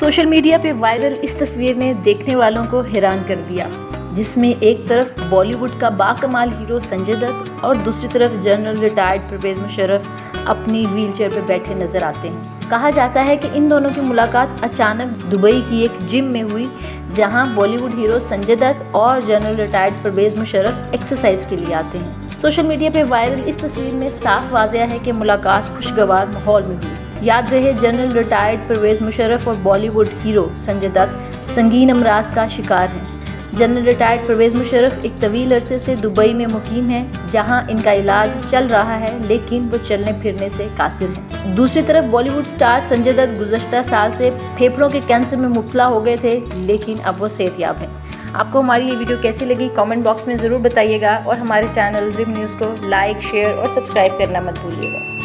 Social media पे viral इस तस्वीर ने देखने वालों को हैरान कर दिया, जिसमें एक तरफ़ बॉलीवुड का बाकमाल हीरो संजय दत्त और दूसरी तरफ़ जनरल रिटायर्ड परवेज मुशर्रफ अपनी व्हीलचेयर पर बैठे नज़र आते हैं। कहा जाता है कि इन दोनों की मुलाकात अचानक दुबई की एक जिम में हुई, जहाँ बॉलीवुड हीरो संजय दत्त और general retired Parvez Musharraf exercise के लिए आते हैं। सोशल मीडिया पर वायरल इस तस्वीर में साफ़ वाजह है कि मुलाकात खुशगवार माहौल में हुई। याद रहे जनरल रिटायर्ड परवेज मुशर्रफ और बॉलीवुड हीरो संजय दत्त, संगीन अमराज का शिकार हैं। जनरल रिटायर्ड परवेज मुशर्रफ एक तवील अरसे से दुबई में मुकीम है, जहाँ इनका इलाज चल रहा है, लेकिन वो चलने फिरने से कासिर हैं। दूसरी तरफ़ बॉलीवुड स्टार संजय दत्त गुजशत साल से फेफड़ों के कैंसर में मुबतला हो गए थे, लेकिन अब वो सेहतयाब हैं। आपको हमारी ये वीडियो कैसी लगी कमेंट बॉक्स में ज़रूर बताइएगा और हमारे चैनल रिम न्यूज़ को लाइक शेयर और सब्सक्राइब करना मत भूलिएगा।